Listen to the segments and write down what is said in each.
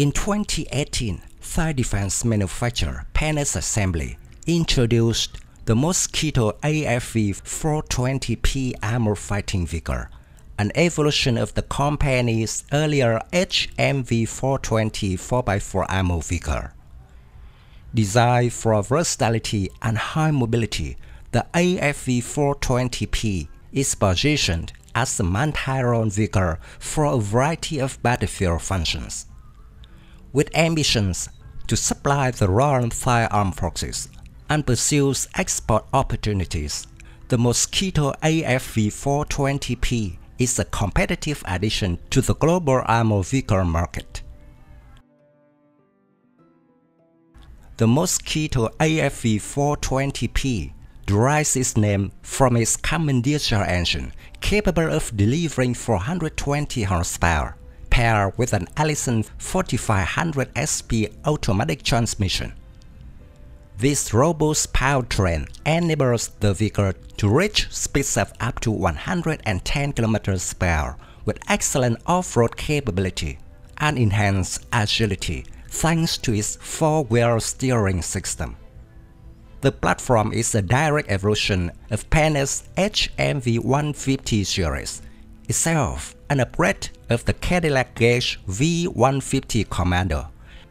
In 2018, Thai defense manufacturer Panus Assembly introduced the Mosquito AFV-420P armor fighting vehicle, an evolution of the company's earlier HMV-420 4x4 armor vehicle. Designed for versatility and high mobility, the AFV-420P is positioned as a multi-role vehicle for a variety of battlefield functions. With ambitions to supply the Royal Thai Armed Forces and pursues export opportunities, the Mosquito AFV-420P is a competitive addition to the global armor vehicle market. The Mosquito AFV-420P derives its name from its Cummins diesel engine capable of delivering 420 horsepower, paired with an Allison 4500 SP automatic transmission. This robust powertrain enables the vehicle to reach speeds of up to 110 km per hour with excellent off-road capability and enhanced agility thanks to its four-wheel steering system. The platform is a direct evolution of Panus HMV 150 series, itself an upgrade of the Cadillac Gage V150 Commando,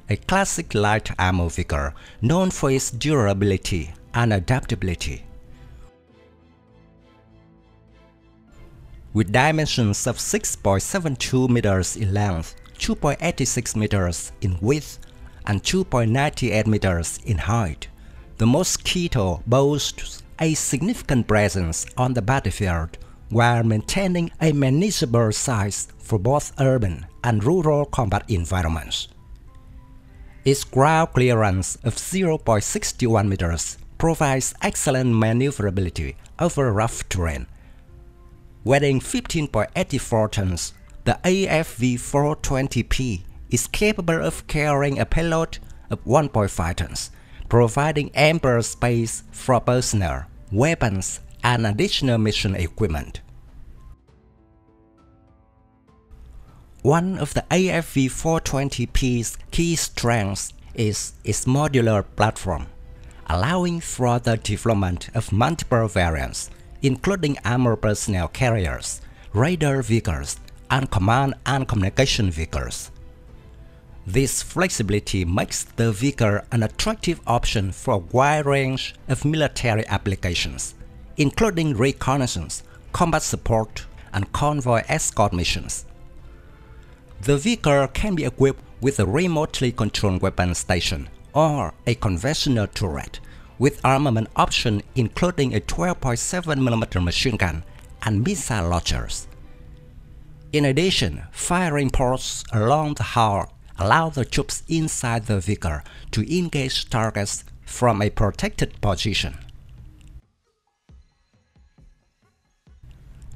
a classic light armor vehicle known for its durability and adaptability. With dimensions of 6.72 meters in length, 2.86 meters in width, and 2.98 meters in height, the Mosquito boasts a significant presence on the battlefield while maintaining a manageable size for both urban and rural combat environments. Its ground clearance of 0.61 meters provides excellent maneuverability over rough terrain. Weighing 15.84 tons, the AFV-420P is capable of carrying a payload of 1.5 tons, providing ample space for personnel, weapons, and additional mission equipment. One of the AFV-420P's key strengths is its modular platform, allowing for the development of multiple variants, including armored personnel carriers, radar vehicles, and command and communication vehicles. This flexibility makes the vehicle an attractive option for a wide range of military applications, including reconnaissance, combat support, and convoy escort missions. The vehicle can be equipped with a remotely controlled weapon station or a conventional turret with armament options including a 12.7mm machine gun and missile launchers. In addition, firing ports along the hull allow the troops inside the vehicle to engage targets from a protected position.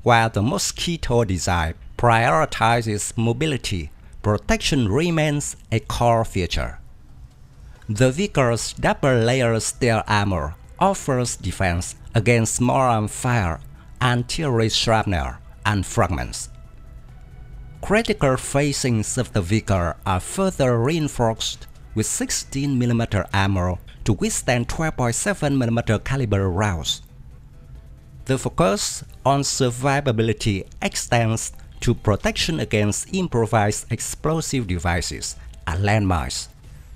While the Mosquito design prioritizes mobility, protection remains a core feature. The vehicle's double-layer steel armor offers defense against small fire, artillery shrapnel, and fragments. Critical facings of the vehicle are further reinforced with 16mm armor to withstand 12.7mm caliber rounds. The focus on survivability extends to protection against improvised explosive devices and landmines,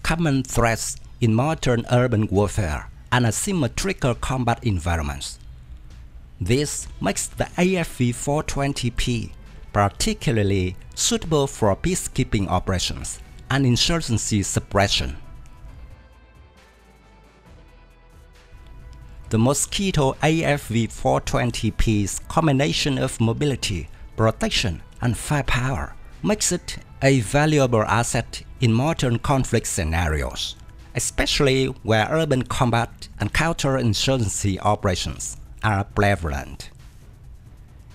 common threats in modern urban warfare and asymmetrical combat environments. This makes the AFV-420P particularly suitable for peacekeeping operations and insurgency suppression. The Mosquito AFV-420P's combination of mobility protection, and firepower makes it a valuable asset in modern conflict scenarios, especially where urban combat and counterinsurgency operations are prevalent.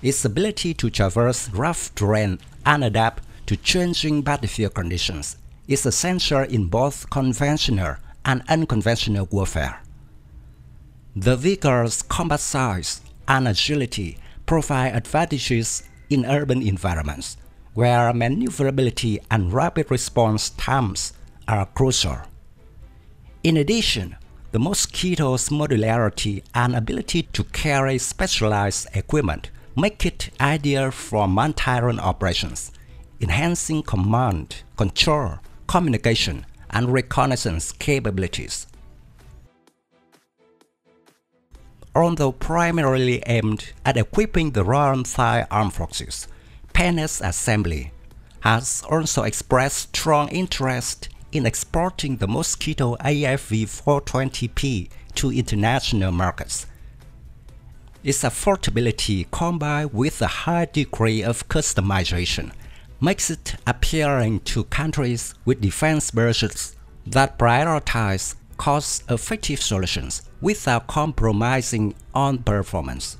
Its ability to traverse rough terrain and adapt to changing battlefield conditions is essential in both conventional and unconventional warfare. The vehicle's combat size and agility provide advantages in urban environments, where maneuverability and rapid response times are crucial. In addition, the Mosquito's modularity and ability to carry specialized equipment make it ideal for multi-run operations, enhancing command, control, communication, and reconnaissance capabilities. Although primarily aimed at equipping the Royal Thai Armed Forces, Panus Assembly has also expressed strong interest in exporting the Mosquito AFV 420P to international markets. Its affordability combined with a high degree of customization makes it appealing to countries with defense budgets that prioritize cost-effective solutions without compromising on performance.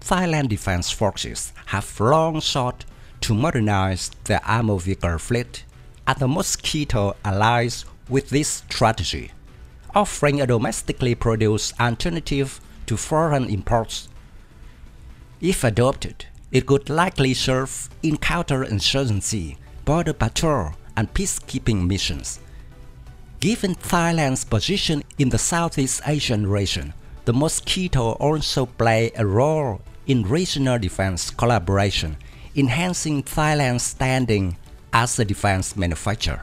Thailand Defense Forces have long sought to modernize their armored vehicle fleet, and the Mosquito aligns with this strategy, offering a domestically produced alternative to foreign imports. If adopted, it could likely serve in counterinsurgency, border patrol, and peacekeeping missions. Given Thailand's position in the Southeast Asian region, the Mosquito also play a role in regional defense collaboration enhancing Thailand's standing as a defense manufacturer.